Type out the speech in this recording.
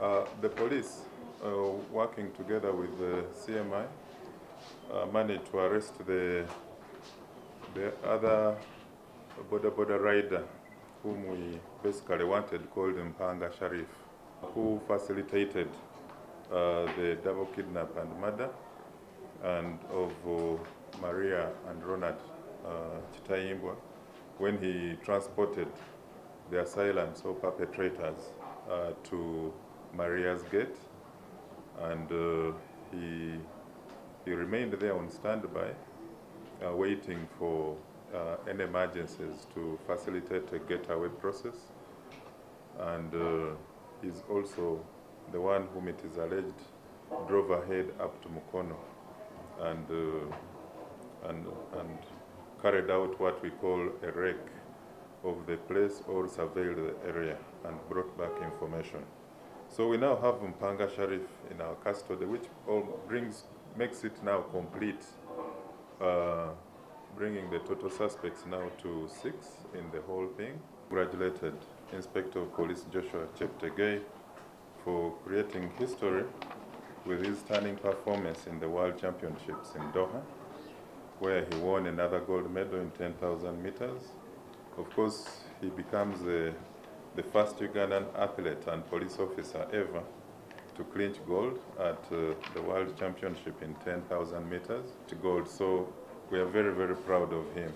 Uh, the police, uh, working together with the CMI, uh, managed to arrest the the other boda boda rider whom we basically wanted, called Mpanga Sharif, who facilitated uh, the double kidnap and murder and of uh, Maria and Ronald uh, when he transported the assailants or perpetrators uh, to Maria's gate and uh, he, he remained there on standby uh, waiting for uh, any emergencies to facilitate a getaway process and uh, he's also the one whom it is alleged drove ahead up to Mukono and, uh, and, and carried out what we call a recce of the place or surveilled the area and brought back information. So we now have Mpanga Sharif in our custody, which all brings, makes it now complete, uh, bringing the total suspects now to six in the whole thing. Congratulated Inspector of Police Joshua Cheptegei for creating history with his stunning performance in the World Championships in Doha, where he won another gold medal in 10,000 meters. Of course, he becomes the, the first Ugandan athlete and police officer ever to clinch gold at uh, the World Championship in 10,000 meters to gold. So we are very, very proud of him.